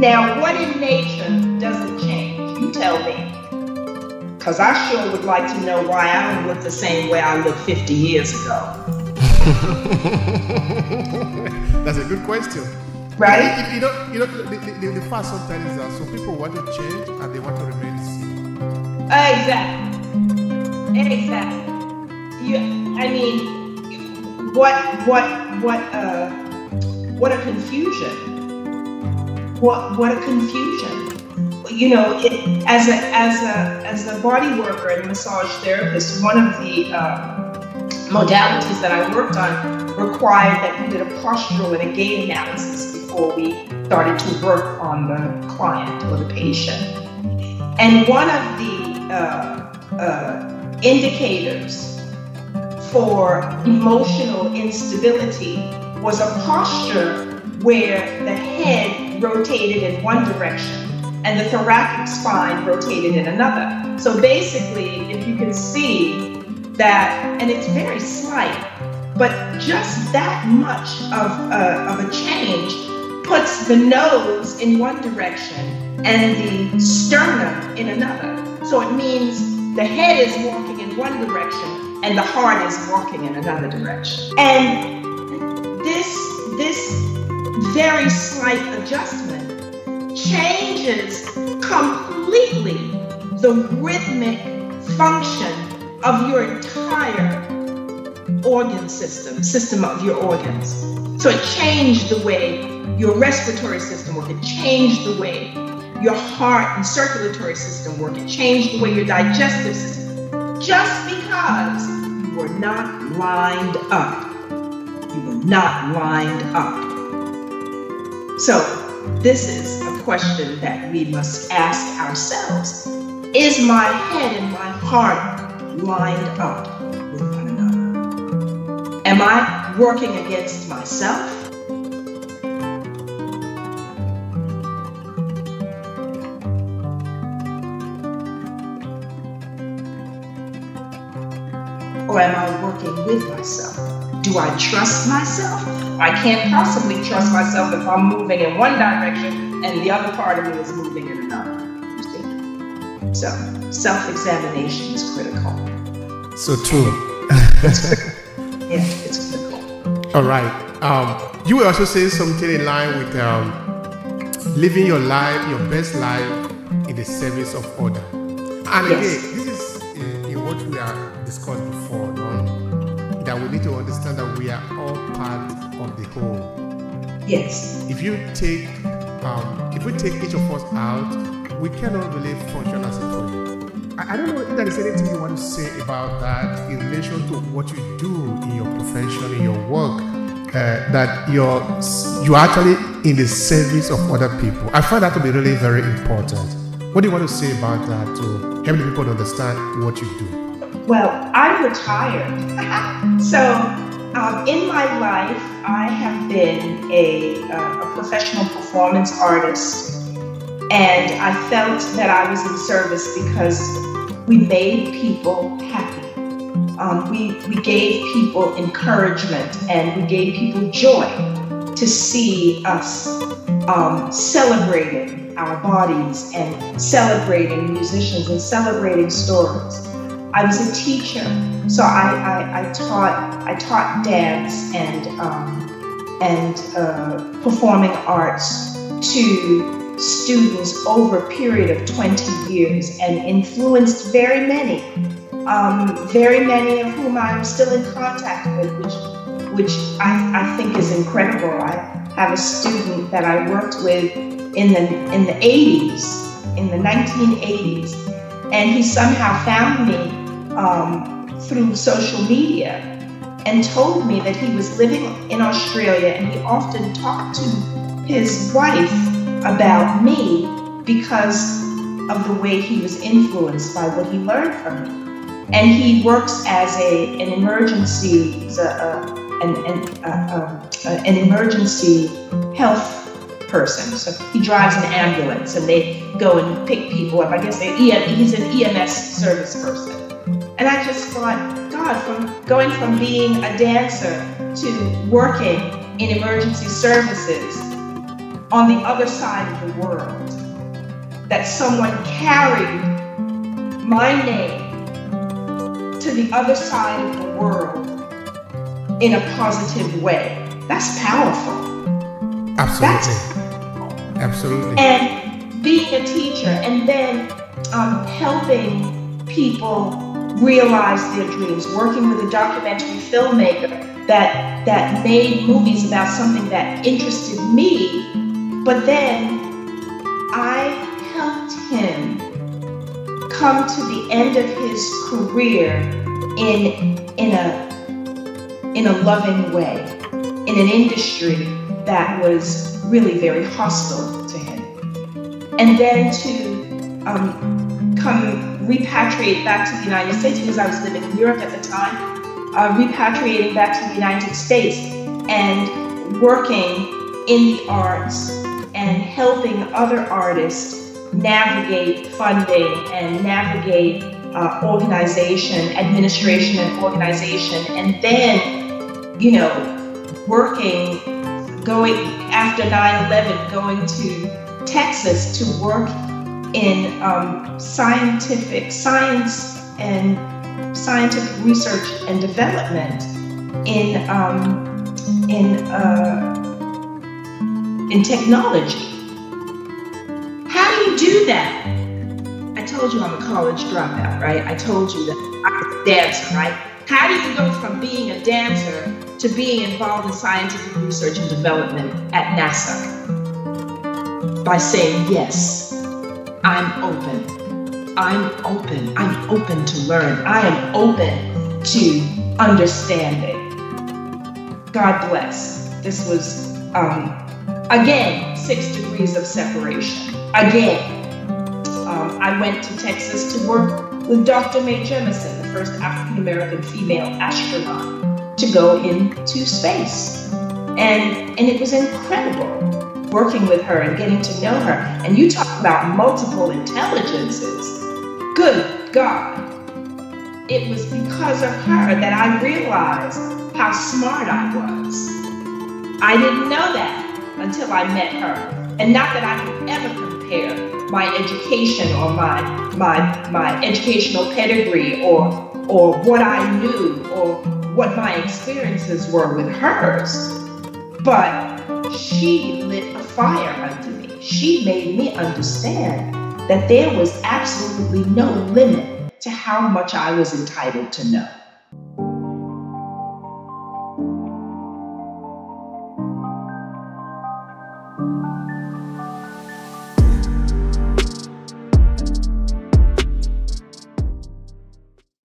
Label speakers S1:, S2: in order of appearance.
S1: Now, what in nature doesn't change? You tell me. Because I sure would like to know why I don't look the same way I looked 50 years ago.
S2: That's a good question.
S1: Right?
S2: You, you know, you know the, the, the fact sometimes is that some people want to change and they want to remain the same.
S1: Exactly. Exactly. You, I mean, what, what, what, uh, what a confusion what what a confusion you know it, as a as a as a body worker and massage therapist one of the uh, modalities that i worked on required that we did a postural and a gait analysis before we started to work on the client or the patient and one of the uh, uh, indicators for emotional instability was a posture where the head rotated in one direction and the thoracic spine rotated in another. So basically, if you can see that, and it's very slight, but just that much of a, of a change puts the nose in one direction and the sternum in another. So it means the head is walking in one direction and the heart is walking in another direction. And this, this very slight adjustment changes completely the rhythmic function of your entire organ system, system of your organs. So it changed the way your respiratory system worked, it changed the way your heart and circulatory system work, it changed the way your digestive system, just because you were not lined up. You were not lined up. So, this is a question that we must ask ourselves Is my head and my heart lined up with one another? Am I working against myself? Or am I working with myself? Do I trust myself? I can't possibly trust myself if I'm moving in one direction and the other part of me is moving in another. So self examination is critical.
S2: So true.
S1: yeah, it's critical.
S2: All right. Um, you were also saying something in line with um, living your life, your best life, in the service of other. And yes. again, this is in, in what we have discussed before, no? that we need to understand that we are all part of the whole.
S1: Yes.
S2: If you take, um, if we take each of us out, we cannot really function as a whole. I, I don't know if there is anything you want to say about that in relation to what you do in your profession, in your work. Uh, that you're you are actually in the service of other people. I find that to be really very important. What do you want to say about that to help the people to understand what you do?
S1: Well, I'm retired, so um, in my life, I have been a, uh, a, professional performance artist, and I felt that I was in service because we made people happy. Um, we, we gave people encouragement and we gave people joy to see us um, celebrating our bodies and celebrating musicians and celebrating stories. I was a teacher, so I, I, I taught I taught dance and um, and uh, performing arts to students over a period of 20 years and influenced very many, um, very many of whom I'm still in contact with, which which I, I think is incredible. I have a student that I worked with in the in the 80s, in the 1980s, and he somehow found me um, through social media and told me that he was living in Australia and he often talked to his wife about me because of the way he was influenced by what he learned from me. And he works as a, an emergency, a, a an, an, uh, an emergency health person. So he drives an ambulance and they go and pick people up. I guess they, he's an EMS service person. And I just thought, God, from going from being a dancer to working in emergency services on the other side of the world, that someone carried my name to the other side of the world in a positive way. That's powerful.
S2: Absolutely. That's, Absolutely.
S1: And being a teacher and then um, helping people realize their dreams, working with a documentary filmmaker that that made movies about something that interested me, but then I helped him come to the end of his career in in a in a loving way, in an industry that was really very hostile to him. And then to um, come repatriate back to the United States, because I was living in Europe at the time, uh, repatriating back to the United States and working in the arts and helping other artists navigate funding and navigate uh, organization, administration and organization, and then, you know, working going after 9-11 going to texas to work in um, scientific science and scientific research and development in um, in uh, in technology how do you do that i told you i'm a college dropout right i told you that i'm a dancer right how do you go from being a dancer to being involved in scientific research and development at NASA by saying, Yes, I'm open. I'm open. I'm open to learn. I am open to understanding. God bless. This was, um, again, six degrees of separation. Again, um, I went to Texas to work with Dr. Mae Jemison, the first African American female astronaut to go into space. And, and it was incredible working with her and getting to know her. And you talk about multiple intelligences. Good God. It was because of her that I realized how smart I was. I didn't know that until I met her. And not that I could ever compare my education or my my my educational pedigree or or what I knew or what my experiences were with hers, but she lit a fire under me. She made me understand that there was absolutely no limit to how much I was entitled to know.